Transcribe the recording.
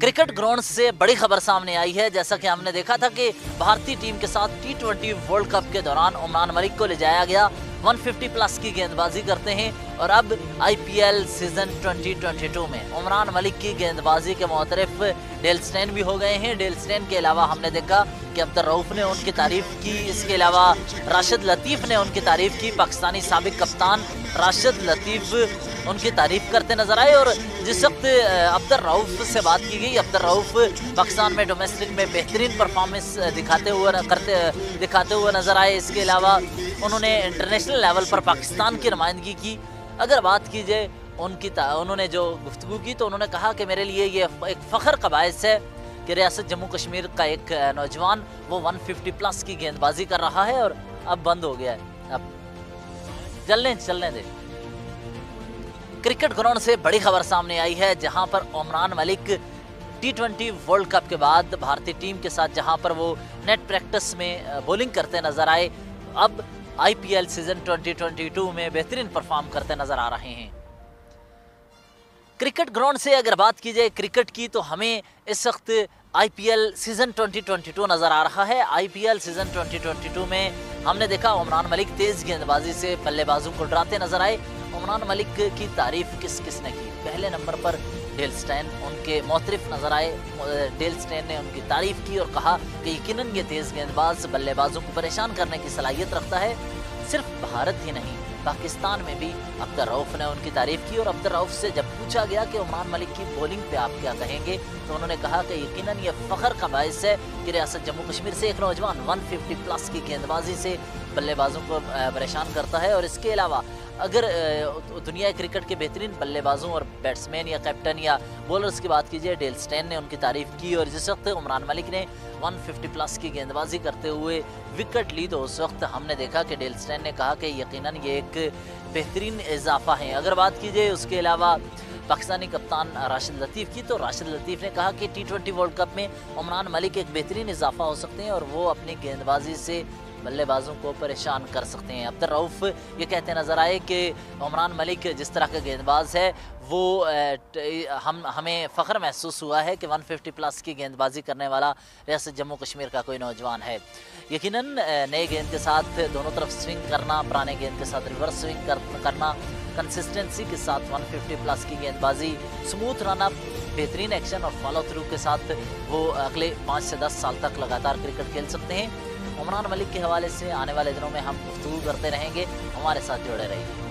Cricket ground से बड़ी खबर सामने आई है। जैसा कि हमने देखा था कि भारतीय टीम के साथ टी ट्वेंटी वर्ल्ड कप के दौरान उमरान मलिक को ले जाया गया। 150 प्लस की गेंदबाजी करते हैं। और अब आईपीएल सीज़न 2022 में उमरान मलिक की गेंदबाजी के मोतरफ डेल स्टेन भी हो गए हैं। डेल स्टेन के अलावा हमने देखा कि अब्दुल रऊफ ने उनकी तारीफ़ की। इसके अलावा राशिद लतीफ़ ने उनकी तारीफ़ की। पाकिस्तानी सबक कप्तान राशिद लतीफ़ उनकी तारीफ़ करते नज़र आए और जिस वक्त अब्दुल रऊफ से बात की गई, अब्दुल रऊफ पाकिस्तान में डोमेस्टिक में बेहतरीन परफॉर्मेंस दिखाते हुए करते, दिखाते हुए नज़र आए। इसके अलावा उन्होंने इंटरनेशनल लेवल पर पाकिस्तान की नुमाइंदगी की। अगर बात की जाए, उनकी उन्होंने जो गुफ्तु की तो उन्होंने कहा कि मेरे लिए ये एक फ़ख्र का बायस है कि रियासत जम्मू कश्मीर का एक नौजवान वो 150 प्लस की गेंदबाजी कर रहा है और अब बंद हो गया है। अब चलने चलने दे क्रिकेट ग्राउंड से बड़ी खबर सामने आई है, जहाँ पर Umran Malik T twenty world cup के बाद भारतीय टीम के साथ, जहाँ पर वो नेट प्रैक्टिस में बॉलिंग करते नज़र आए। अब आईपीएल सीज़न 2022 में बेहतरीन परफॉर्म करते नज़र आ रहे हैं। क्रिकेट ग्राउंड से अगर बात की जाए क्रिकेट की तो हमें इस वक्त आईपीएल सीज़न 2022 नज़र आ रहा है। आईपीएल सीज़न 2022 में हमने देखा उमरान मलिक तेज गेंदबाजी से बल्लेबाजों को डराते नज़र आए। उमरान मलिक की तारीफ़ किस किस ने की? पहले नंबर पर डेल स्टैन उनके मोतरफ नज़र आए। डेल स्टैन ने उनकी तारीफ़ की और कहा कि यकीनन ये तेज गेंदबाज बल्लेबाजों को परेशान करने की सलाहियत रखता है। सिर्फ़ भारत ही नहीं, पाकिस्तान में भी अख्तर रऊफ ने उनकी तारीफ़ की और अख्तर रऊफ से जब पूछा गया कि उमरान मलिक की बॉलिंग पे आप क्या कहेंगे तो उन्होंने कहा कि यकीनन ये फ़ख्र का बायस है कि रियासत जम्मू कश्मीर से एक नौजवान 150 प्लस की गेंदबाजी से बल्लेबाजों को परेशान करता है और इसके अलावा अगर दुनिया क्रिकेट के बेहतरीन बल्लेबाजों और बैट्समैन या कैप्टन या बॉलर्स की बात कीजिए, डेल स्टेन ने उनकी तारीफ़ की और जिस वक्त उमरान मलिक ने 150 प्लस की गेंदबाजी करते हुए विकेट ली तो उस वक्त हमने देखा कि डेल स्टेन ने कहा कि यकीनन ये एक बेहतरीन इजाफा है। अगर बात कीजिए उसके अलावा पाकिस्तानी कप्तान राशिद लतीफ़ की तो राशिद लतीफ़ ने कहा कि टी ट्वेंटी वर्ल्ड कप में उमरान मलिक एक बेहतरीन इजाफा हो सकते हैं और वो अपनी गेंदबाजी से बल्लेबाजों को परेशान कर सकते हैं। अब्दुल रऊफ ये कहते नज़र आए कि उमरान मलिक जिस तरह का गेंदबाज है वो हम हमें फ़ख्र महसूस हुआ है कि 150 प्लस की गेंदबाजी करने वाला रियासत जम्मू कश्मीर का कोई नौजवान है। यकीनन नए गेंद के साथ दोनों तरफ़ स्विंग करना पुराने गेंद के साथ रिवर्स स्विंग कर, करना कंसिस्टेंसी के साथ 150 प्लस की गेंदबाजी स्मूथ रनअप बेहतरीन एक्शन और फॉलो थ्रू के साथ वो अगले पाँच से दस साल तक लगातार क्रिकेट खेल सकते हैं। उमरान मलिक के हवाले से आने वाले दिनों में हम गुफ्तू करते रहेंगे। हमारे साथ जुड़े रहिए।